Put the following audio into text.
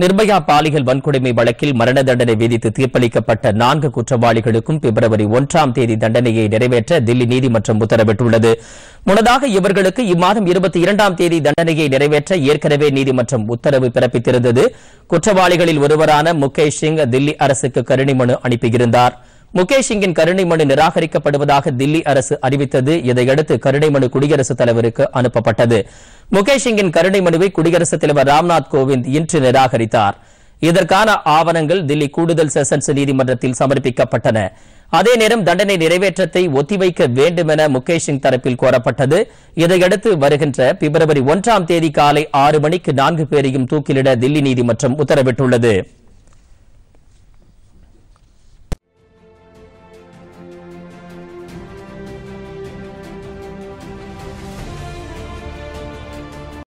நிர்பயா பாலியல் வன்கொடுமை வழக்கில் மரண தண்டனை விதித்து தீர்ப்பளிக்கப்பட்ட நான்கு குற்றவாளிகளுக்கும் பிப்ரவரி ஒன்றாம் தேதி தண்டனையை நிறைவேற்ற தில்லி நீதிமன்றம் உத்தரவிட்டுள்ளது. முன்னதாக இவர்களுக்கு இம்மாதம் இருபத்தி இரண்டாம் தேதி தண்டனையை நிறைவேற்ற ஏற்கனவே நீதிமன்றம் உத்தரவு பிறப்பித்திருந்தது. குற்றவாளிகளில் ஒருவரான முகேஷ் சிங் தில்லி அரசுக்கு கருணை மனு அனுப்பியிருந்தாா் முகேஷ் சிங்கின் கருணை மனு நிராகரிக்கப்படுவதாக தில்லி அரசு அறிவித்தது. இதையடுத்து கருணை மனு குடியரசுத் தலைவருக்கு அனுப்பப்பட்டது. முகேஷ் சிங்கின் கருணை மனுவை குடியரசுத் தலைவர் ராம்நாத் கோவிந்த் இன்று நிராகரித்தார். இதற்கான ஆவணங்கள் தில்லி கூடுதல் செஷன்ஸ் நீதிமன்றத்தில் சமர்ப்பிக்கப்பட்டன. அதே நேரம் தண்டனை நிறைவேற்றத்தை ஒத்திவைக்க வேண்டும் என முகேஷ் சிங் தரப்பில் கோரப்பட்டது. இதையடுத்து வருகின்ற பிப்ரவரி ஒன்றாம் தேதி காலை ஆறு மணிக்கு நான்கு பேரையும் தூக்கிலிட தில்லி நீதிமன்றம் உத்தரவிட்டுள்ளது.